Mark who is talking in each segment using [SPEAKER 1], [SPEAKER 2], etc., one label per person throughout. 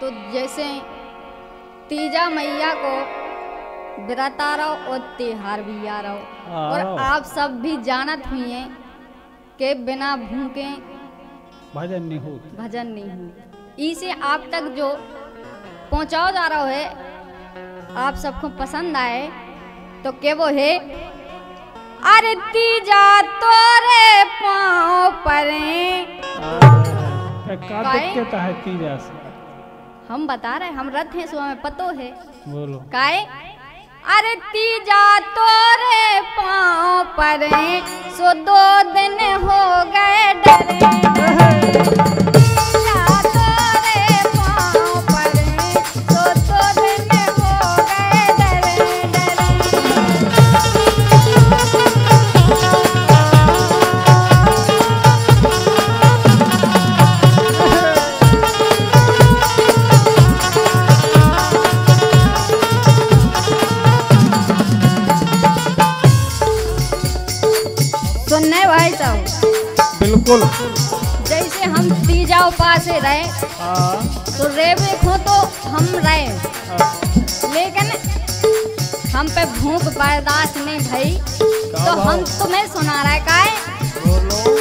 [SPEAKER 1] तो जैसे तीजा मैया को व्रत रहो और त्योहार भी आ रहो और आप सब भी जानत हुई हैं कि बिना भूखे
[SPEAKER 2] भजन नहीं होता
[SPEAKER 1] भजन नहीं हो इसे आप तक जो पहुंचाओ जा रहा है आप सबको पसंद आए तो के वो है अरे तीजा तोरे पाँव परे
[SPEAKER 2] है तीजा से
[SPEAKER 1] हम बता रहे हम रथ हैं सुबह में पतो है।
[SPEAKER 2] बोलो।
[SPEAKER 1] काए अरे तीजा तोरे पाँव पर सो दो दिन हो गए डरे। सुनने भाई साहब।
[SPEAKER 2] बिल्कुल।
[SPEAKER 1] जैसे हम तीजा उपास रहे
[SPEAKER 2] हाँ।
[SPEAKER 1] तो रेवे खो तो हम रहे।
[SPEAKER 2] हाँ।
[SPEAKER 1] लेकिन हम पे भूख बर्दाश्त नहीं भाई। तो? हम तुम्हें सुना रहे
[SPEAKER 2] है बोलो।
[SPEAKER 1] अरे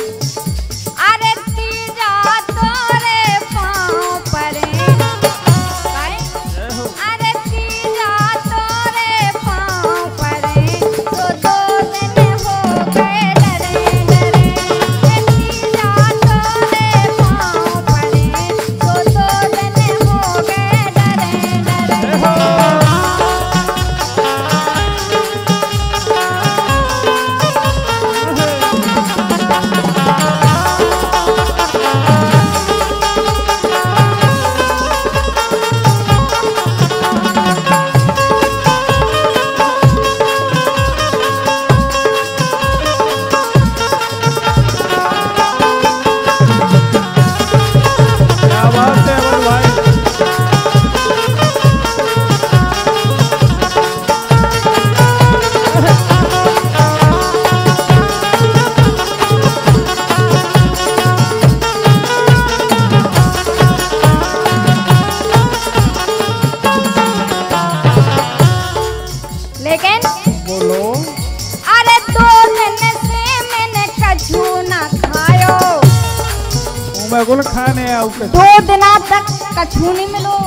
[SPEAKER 2] मैं बोल खाने के
[SPEAKER 1] दो दिन तक कछू नहीं मिलो।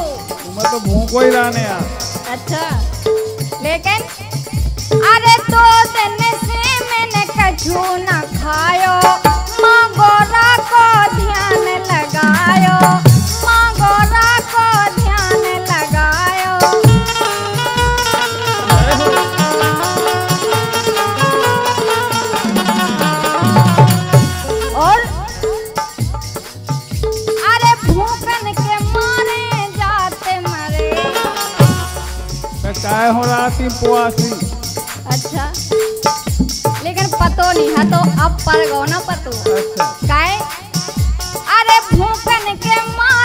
[SPEAKER 2] मैं तो भूखो ही रहने आ।
[SPEAKER 1] अच्छा लेकिन मैं
[SPEAKER 2] हो रहा थी पुआसी
[SPEAKER 1] अच्छा। लेकिन पतो नहीं है तो अब पर गो ना पतो।
[SPEAKER 2] अच्छा।
[SPEAKER 1] काहे अरे भूखन के मारे